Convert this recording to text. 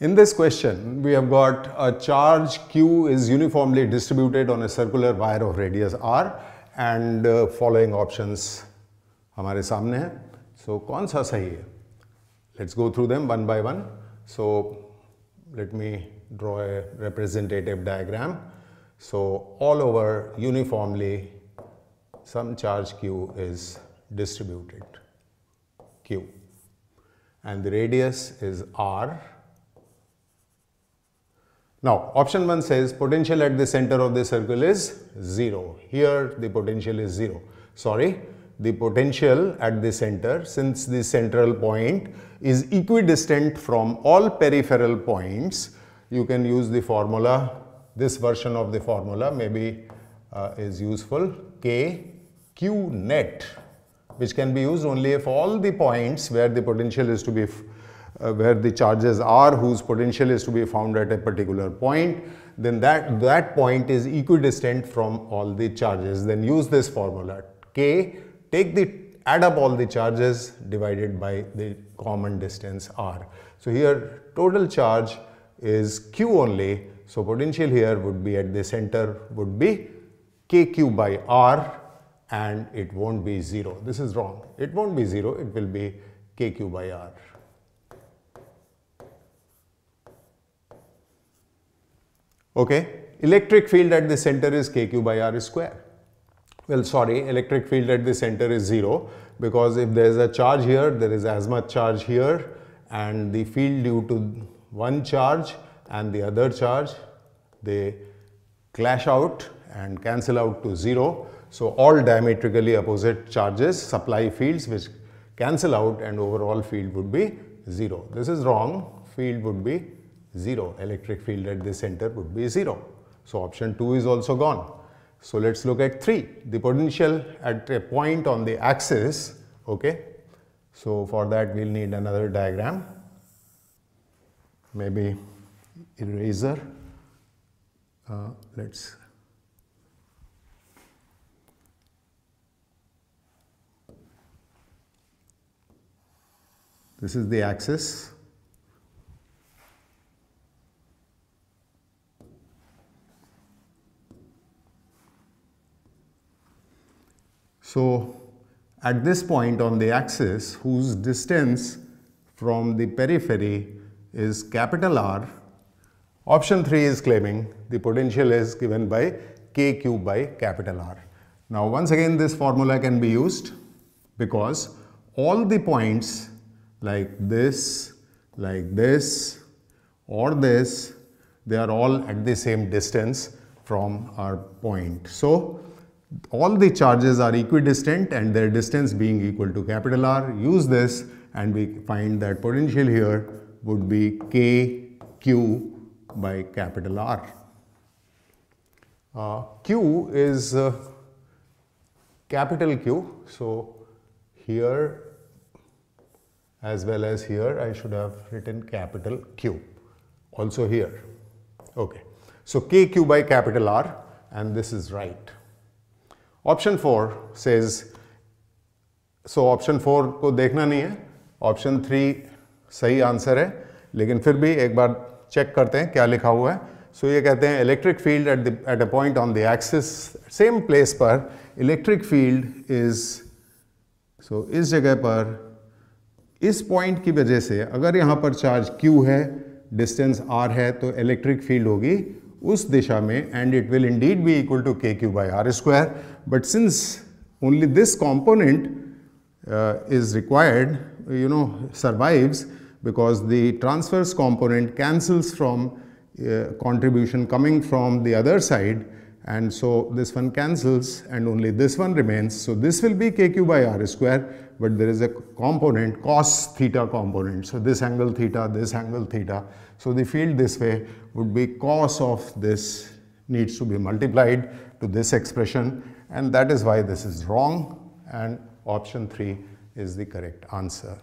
In this question, we have got a charge Q is uniformly distributed on a circular wire of radius R and uh, following options हमारे सामने हैं. So कौन सा सही है? Let's go through them one by one. So let me draw a representative diagram. So all over uniformly some charge Q is distributed, Q. And the radius is R now, option 1 says potential at the center of the circle is 0. Here the potential is 0. Sorry, the potential at the center since the central point is equidistant from all peripheral points, you can use the formula, this version of the formula maybe uh, is useful, K Q net which can be used only if all the points where the potential is to be uh, where the charges are whose potential is to be found at a particular point, then that, that point is equidistant from all the charges. Then use this formula. K, take the, add up all the charges divided by the common distance R. So here total charge is Q only. So potential here would be at the center would be KQ by R and it won't be 0. This is wrong. It won't be 0. It will be KQ by R. Okay, electric field at the center is kq by r square. Well, sorry, electric field at the center is 0 because if there is a charge here, there is as much charge here and the field due to one charge and the other charge, they clash out and cancel out to 0. So, all diametrically opposite charges supply fields which cancel out and overall field would be 0. This is wrong, field would be 0. Electric field at the center would be 0. So option 2 is also gone. So let's look at 3. The potential at a point on the axis, okay. So for that we'll need another diagram, maybe eraser. Uh, let's this is the axis So at this point on the axis whose distance from the periphery is capital R, option 3 is claiming the potential is given by kq by capital R. Now once again this formula can be used because all the points like this, like this or this, they are all at the same distance from our point. So all the charges are equidistant and their distance being equal to capital R. Use this and we find that potential here would be KQ by capital R. Uh, Q is uh, capital Q. So here as well as here I should have written capital Q. Also here. Okay. So KQ by capital R and this is right. Option four says so option four को देखना नहीं है। Option three सही answer है। लेकिन फिर भी एक बार चेक करते हैं क्या लिखा हुआ है। सो so, ये कहते हैं electric field at the at a point on the axis same place पर इलेक्ट्रिक फ़ील्ड इज़ सो इस जगह पर इस पॉइंट की वजह से अगर यहाँ पर चार्ज Q है डिस्टेंस R है तो इलेक्ट्रिक फ़ील्ड होगी। उस दिशा में and it will Indeed B equal to के Q by are square but since only this component is required you know survives because the transverse component cancels from uh, contribution coming from the other side and so this one cancels and only this one remains. So this will be kq by r square but there is a component cos theta component. So this angle theta this angle theta. So the field this way would be cos of this needs to be multiplied to this expression. And that is why this is wrong. And option 3 is the correct answer.